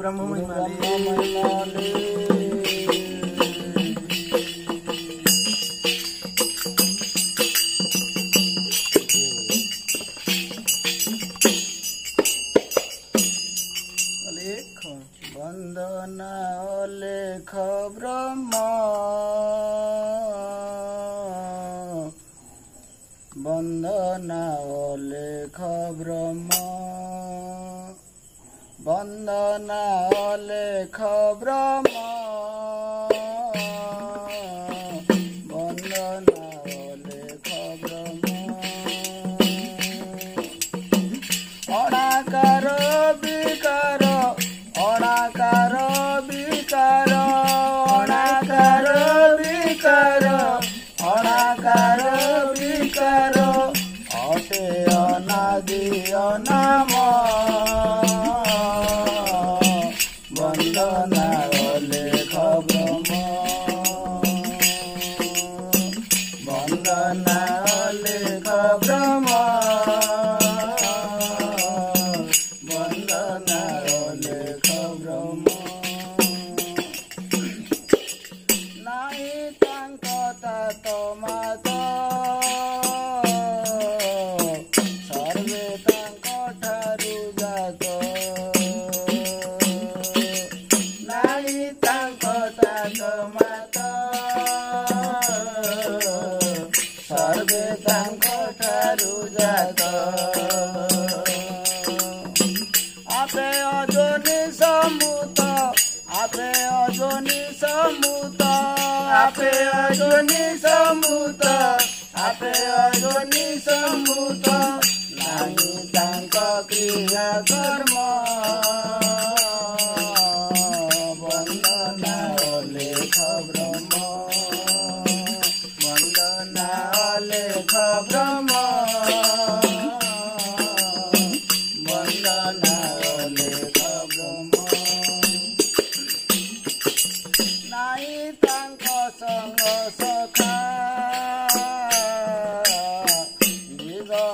பிரம்மமன்னாலே বন্দনা অলেখ ব্রহ্ম বন্দনা লেখ ব্রহ্মা ಸರ್ವೇ ತಂಗ ಠರು ಜಗ agoni sambuta ape agoni sambuta lahi tanko kriya karma বন্দনা অলেখ ব্রহ্ম বন্দনা অলেখ ব্রহ্ম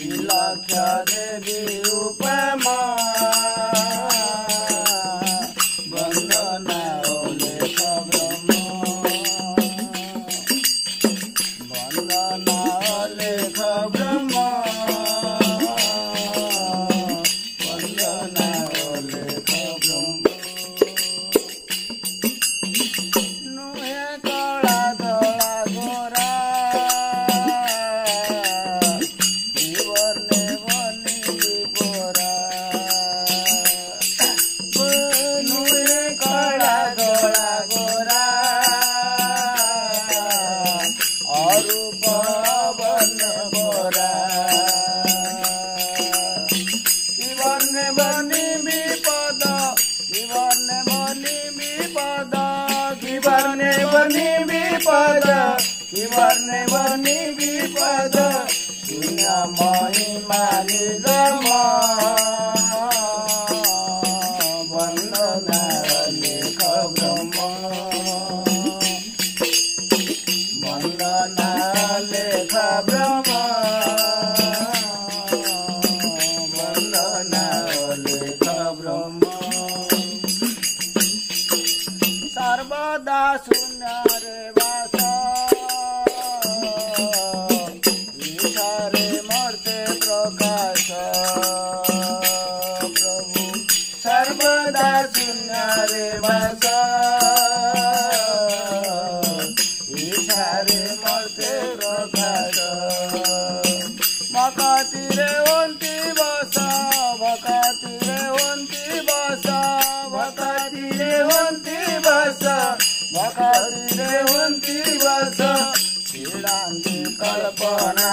Ilaka de জীবনী বিপদ শূন্যময়ী মারি রম বন্দনা লেখ ব্রহ্ম বন্দনা লেখ ব্রহ্ম বন্দনা লেখ ব্রহ্ম সর্বদা শূন্য রে भगती कल्पना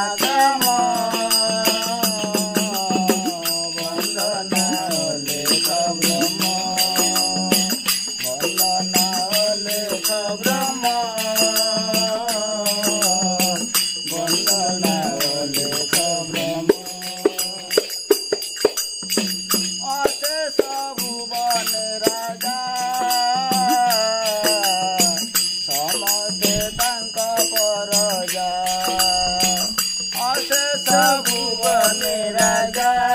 वेदांग पर जा राजा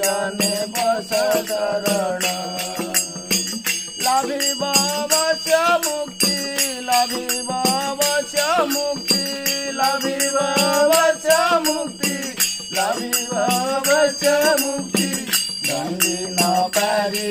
जाने बस शरण लाभी बाबा मुक्ति लाभी बाबा मुक्ति लाभी बाबा मुक्ति लाभी बाबा मुक्ति गांधी ना पारी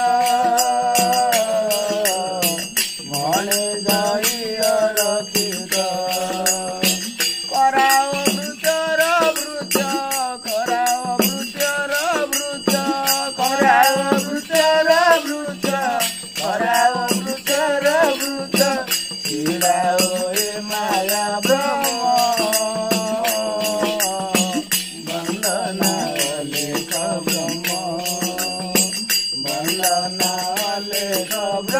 नाल सब